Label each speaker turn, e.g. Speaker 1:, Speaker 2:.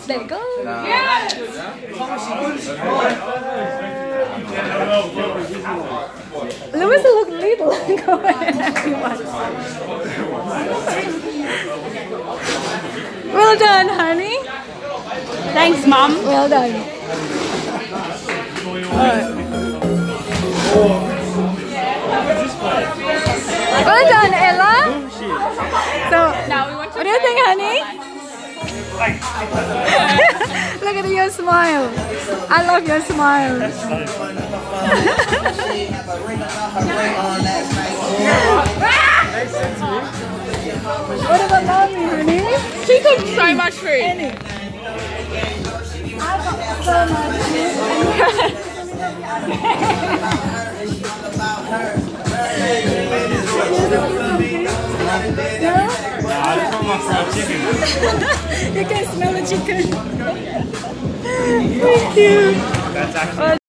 Speaker 1: Luis. Let it go. Luis look little. Go ahead, everyone. Well done, honey.
Speaker 2: Thanks, mom.
Speaker 1: Well done. Well done, Ella. So,
Speaker 2: Now we want to
Speaker 1: what do you think, honey? Look at your smile. I love your smile. what about mommy, honey?
Speaker 2: She cooked so much food.
Speaker 1: So
Speaker 3: I
Speaker 1: You can smell the chicken. Thank you.
Speaker 3: That's actually oh,